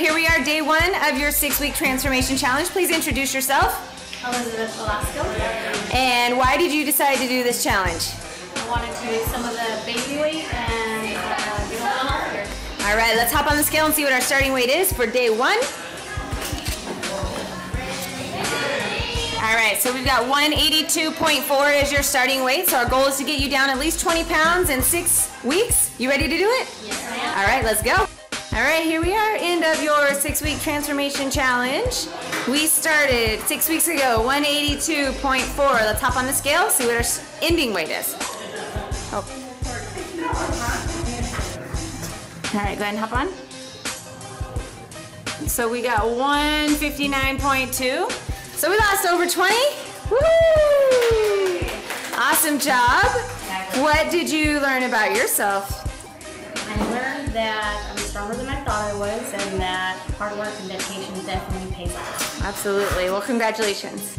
Here we are, day one of your six-week transformation challenge. Please introduce yourself. Elizabeth Velasco. And why did you decide to do this challenge? I wanted to lose some of the baby weight and uh, get a little healthier. All right, let's hop on the scale and see what our starting weight is for day one. All right, so we've got 182.4 as your starting weight. So our goal is to get you down at least 20 pounds in six weeks. You ready to do it? Yes, ma'am. All right, let's go. All right, here we are, end of your six-week transformation challenge. We started six weeks ago, 182.4. Let's hop on the scale, see what our ending weight is. Oh. All right, go ahead and hop on. So we got 159.2. So we lost over 20. Woo! Awesome job. What did you learn about yourself? Stronger than I thought I was and that hard work and dedication definitely pays off. Absolutely. Well, congratulations.